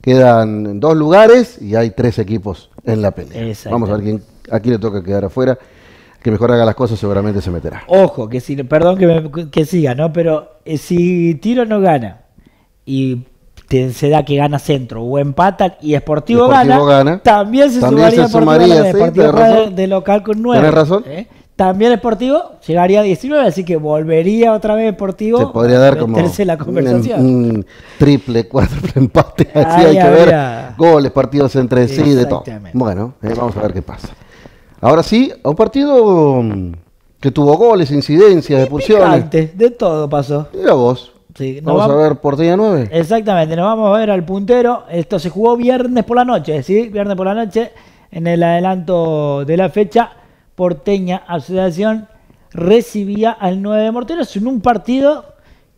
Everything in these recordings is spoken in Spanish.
Quedan dos lugares y hay tres equipos en la pelea. Vamos a ver quién, a quién le toca quedar afuera. Que mejor haga las cosas, seguramente se meterá. Ojo, que si, perdón que, que siga, ¿no? Pero eh, si Tiro no gana y se da que gana centro o empatan y Sportivo, gana, también se sumaría, Sportivo de, local con 9. ¿Tienes razón? ¿eh? También Sportivo llegaría a 19, así que volvería otra vez Sportivo. Se podría dar como la conversación. Un, triple, cuatro empate. Así hay que ver goles, partidos entre sí, de todo. Bueno, eh, vamos a ver qué pasa. Ahora sí, un partido mm, que tuvo goles, incidencias, expulsiones. De todo pasó. Mira vos. vamos, a ver Porteña 9. Exactamente, nos vamos a ver al puntero. Esto se jugó viernes por la noche, ¿sí? Viernes por la noche, en el adelanto de la fecha. Porteña Asociación recibía al 9 de Morteros en un partido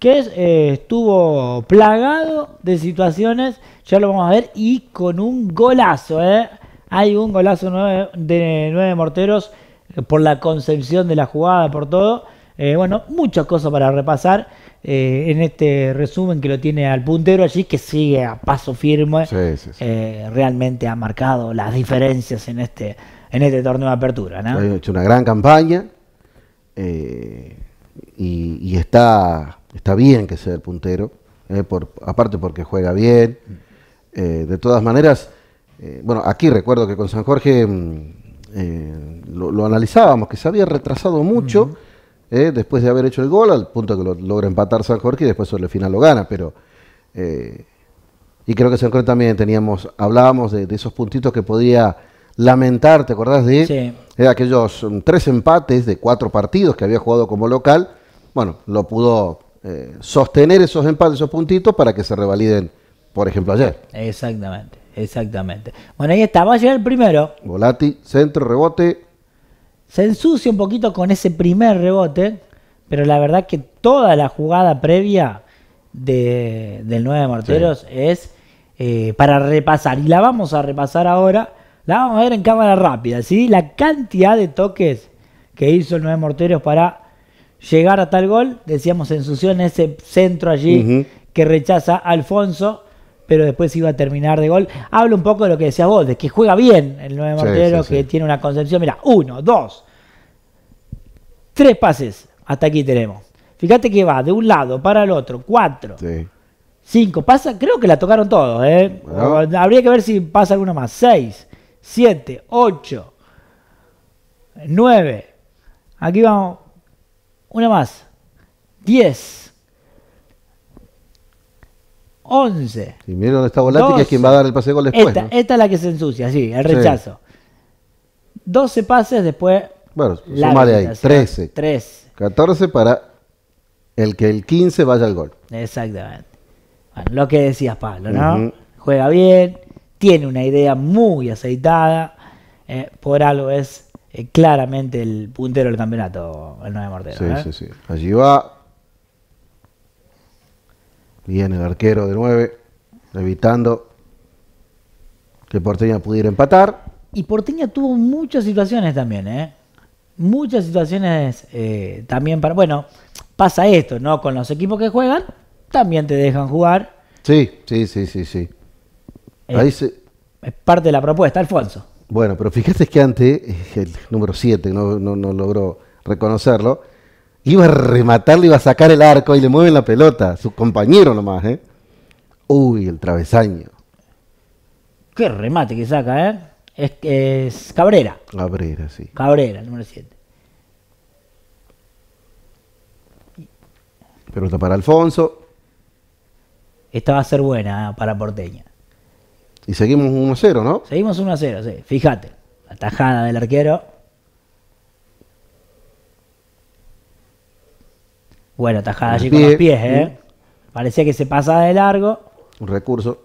que eh, estuvo plagado de situaciones, ya lo vamos a ver, y con un golazo. ¿eh? Hay un golazo de 9 Morteros eh, por la concepción de la jugada, por todo. bueno, muchas cosas para repasar en este resumen que lo tiene al puntero allí, que sigue a paso firme. realmente ha marcado las diferencias en este en este torneo de apertura. ¿no? Ha hecho una gran campaña eh, y, está, está bien que sea el puntero, eh, por, aparte porque juega bien. Eh, de todas maneras, bueno, aquí recuerdo que con San Jorge mm, lo, analizábamos, que se había retrasado mucho. después de haber hecho el gol, al punto que lo logra empatar San Jorge y después sobre el final lo gana, pero y creo que San Jorge también teníamos, hablábamos de, de, esos puntitos que podía lamentar, ¿te acordás de sí. aquellos mm, tres empates de cuatro partidos que había jugado como local? Bueno, lo pudo eh, sostener esos empates, esos puntitos para que se revaliden, por ejemplo, ayer. Exactamente, exactamente. Bueno, ahí está, va a llegar el primero. Volati, centro, rebote. Se ensucia un poquito con ese primer rebote, pero la verdad que toda la jugada previa de, del 9 de Morteros es eh, para repasar. Y la vamos a repasar ahora la vamos a ver en cámara rápida, ¿sí? La cantidad de toques que hizo el 9 Morteros para llegar a tal gol. Decíamos, ensució en ese centro allí que rechaza Alfonso, pero después iba a terminar de gol. Habla un poco de lo que decías vos, de que juega bien el 9 Morteros, que tiene una concepción. Mira, uno, dos, tres pases. Hasta aquí tenemos. Fíjate que va de un lado para el otro, cuatro. Cinco, pasa, creo que la tocaron todos, ¿eh? Habría que ver si pasa alguno más. Seis. 7, 8, 9. Aquí vamos. Una más. 10. 11. Y mira dónde está Volati, que es quien va a dar el pase de gol después. Esta, esta, es la que se ensucia, sí, el rechazo. 12 pases después. Bueno, sumale ahí. 13. 13. 14 para el que el 15 vaya al gol. Exactamente. Bueno, lo que decías, Pablo, ¿no? Juega bien, tiene una idea muy aceitada, eh, por algo es eh, claramente el puntero del campeonato, el 9 Mortero. Sí, ¿eh? sí, sí. Allí va. Viene el arquero de 9, evitando que Porteña pudiera empatar. Y Porteña tuvo muchas situaciones también, ¿eh? Muchas situaciones también para... Bueno, pasa esto, ¿no? Con los equipos que juegan, también te dejan jugar. Sí, sí, sí, sí, sí. Es, parte de la propuesta, Alfonso. Bueno, pero fíjate que antes, el número 7, no, no, logró reconocerlo, iba a rematarle, iba a sacar el arco y le mueven la pelota, su compañero nomás, ¿eh? Uy, el travesaño. Qué remate que saca, ¿eh? Es, es Cabrera. Cabrera, sí. Cabrera, el número 7. Pelota para Alfonso. Esta va a ser buena ¿eh? para Porteña. Y seguimos 1-0, ¿no? Seguimos 1-0, sí. Fíjate, la tajada del arquero. Bueno, tajada allí con los pies, ¿eh? Parecía que se pasaba de largo. Un recurso.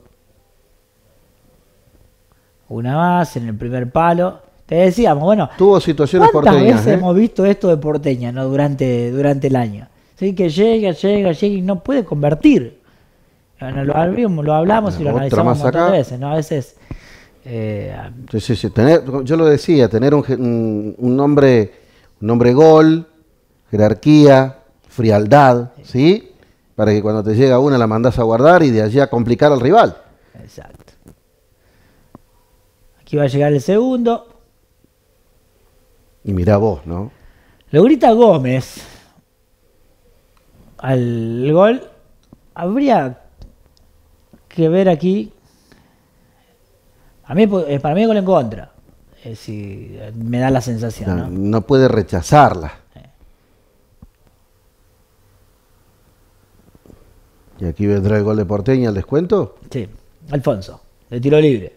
Una más en el primer palo. Te decíamos, bueno. Tuvo situaciones ¿cuántas veces ¿eh? hemos visto esto de porteña, ¿no? Durante, durante el año. Sí, que llega, llega, llega y no puede convertir lo, hablamos, lo hablamos y lo analizamos muchas veces, ¿no? A veces... Eh, sí, sí, sí. Tener, yo lo decía, tener un, un, nombre, un nombre gol, jerarquía, frialdad, sí. Para que cuando te llega una la mandas a guardar y de allí a complicar al rival. Exacto. Aquí va a llegar el segundo. Y mirá vos, ¿no? Lo grita Gómez al gol. Habría que ver aquí. A mí, eh, para mí es gol en contra. Eh, si me da la sensación, No, ¿no? no puede rechazarla. Y aquí vendrá el gol de Porteña, el descuento. Sí. Alfonso, de tiro libre.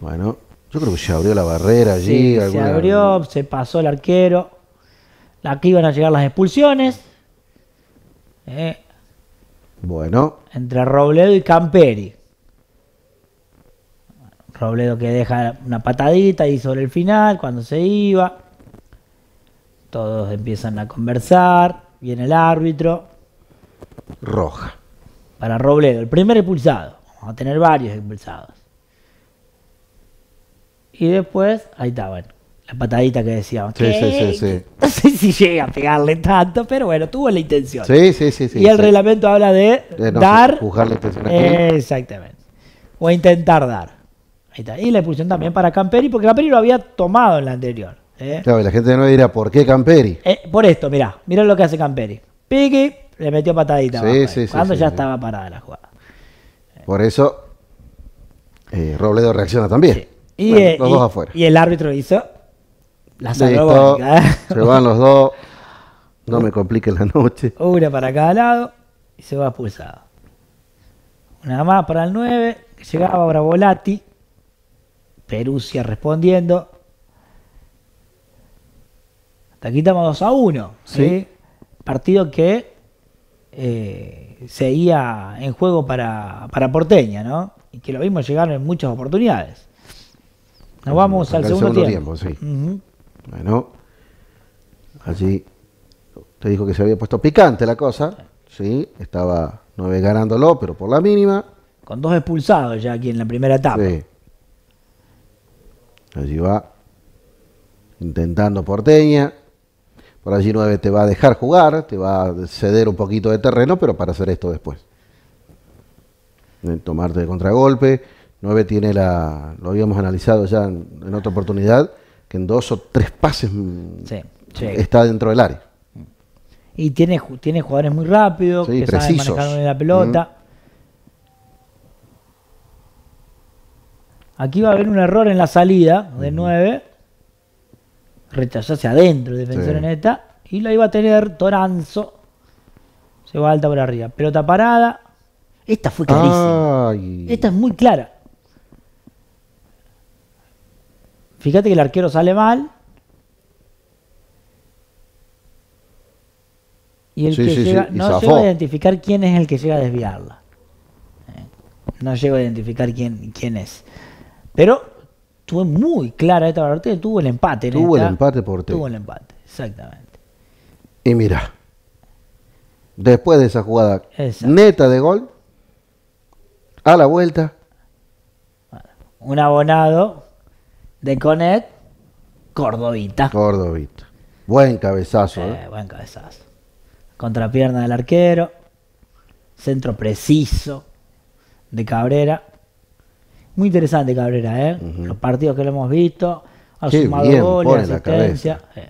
Bueno, yo creo que se abrió la barrera allí. Sí, se abrió, se pasó el arquero. Aquí iban a llegar las expulsiones. Eh, Bueno, entre Robledo y Camperi. Robledo que deja una patadita ahí sobre el final cuando se iba. Todos empiezan a conversar. Viene el árbitro. roja. Para Robledo, el primer expulsado. Vamos a tener varios expulsados. Y después, ahí está, bueno, la patadita que decíamos. Sí, sí, sí, sí. No sé si llega a pegarle tanto, pero bueno, tuvo la intención. Sí, sí, sí. sí y el sí. reglamento habla de De no dar. juzgar la intención. Exactamente. O intentar dar. Ahí está. Y la expulsión también para Camperi, porque Camperi lo había tomado en la anterior. ¿eh? Claro, y la gente no dirá, ¿por qué Camperi? Eh, por esto, mirá, mirá lo que hace Camperi. Piqui, le metió patadita. Sí, abajo ahí, sí, sí, cuando sí, ya sí. estaba parada la jugada. Por eso eh, Robledo reacciona también. Sí. Y, Bueno, eh, los y- dos afuera. y el árbitro hizo la se van los dos. No me compliquen la noche. Una para cada lado y se va expulsado. Una más para el 9, que llegaba Bravolati. Perusia respondiendo. Hasta aquí estamos 2 a 1. ¿sí? Sí. Partido que eh, seguía en juego para, para Porteña, ¿no? Y que lo vimos llegar en muchas oportunidades. Nos vamos al segundo, segundo tiempo. tiempo, sí. Bueno, allí te dijo que se había puesto picante la cosa. Sí, estaba 9 ganándolo, pero por la mínima. Con dos expulsados ya aquí en la primera etapa. Sí. Allí va intentando Porteña. Por allí 9 te va a dejar jugar, te va a ceder un poquito de terreno, pero para hacer esto después. Tomarte de contragolpe. 9 tiene la. Lo habíamos analizado ya en, en otra oportunidad, que en dos o tres pases mm, Sí, sí. está dentro del área. Y tiene, tiene jugadores muy rápidos, Sí, que saben precisos. manejar muy bien la pelota. Aquí va a haber un error en la salida de 9. Rechazó hacia adentro el defensor en esta. Y la iba a tener Toranzo. Se va alta por arriba. Pelota parada. Esta fue clarísima. Ay. Esta es muy clara. Fíjate que el arquero sale mal. Y el Sí, que sí, sí, llega, y no llego a identificar quién es el que llega a desviarla. Eh, No llego a identificar quién, quién es. Pero tuvo muy clara esta partida, tuvo el empate. Tuvo el empate Porteña. Tuvo el empate, exactamente. Y mira, después de esa jugada Exacto. neta de gol, a la vuelta, Un abonado de Conet, Cordovita. Cordovita. Buen cabezazo, ¿eh? Eh, buen cabezazo. Contrapierna del arquero. Centro preciso de Cabrera. Muy interesante Cabrera, ¿eh? Los partidos que lo hemos visto. Ha Qué sumado bien goles, asistencia. eh.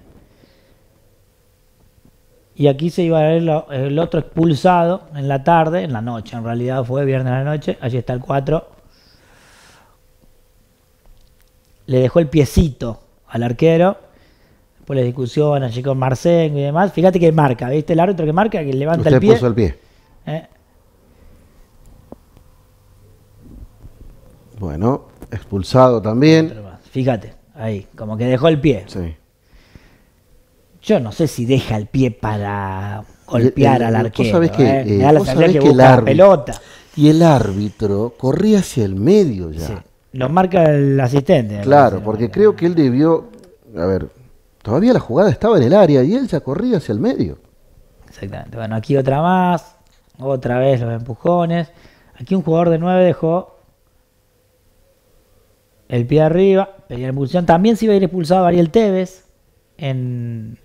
Y aquí se iba a ver lo- el otro expulsado en la tarde, en la noche, en realidad fue viernes a la noche. Allí está el 4. Le dejó el piecito al arquero. Después la discusión allí con Marcengo y demás. Fíjate que marca, ¿viste? El árbitro que marca, que levanta Usted el pie. puso el pie. ¿eh? Bueno, expulsado también. Fíjate, ahí, como que dejó el pie. Sí. Yo no sé si deja el pie para golpear Eh, al vos arquero. sabés que, ¿eh? eh, Me da la vos sabés que que el busca la árbitro- pelota. Y el árbitro corría hacia el medio ya. Sí. Lo marca el asistente. Claro, porque creo que él debió. A ver, todavía la jugada estaba en el área y él ya corría hacia el medio. Exactamente. Bueno, aquí otra más. Otra vez los empujones. Aquí un jugador de 9 dejó el pie arriba. Pedía la expulsión. También se iba a ir expulsado Ariel Tevez en,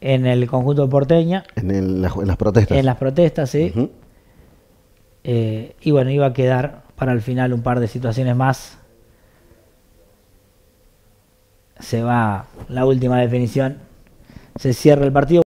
en el conjunto porteña, En, el- la- en las protestas. en las protestas, sí. Eh, y bueno, iba a quedar para el final un par de situaciones más. Se va la última definición. Se cierra el partido.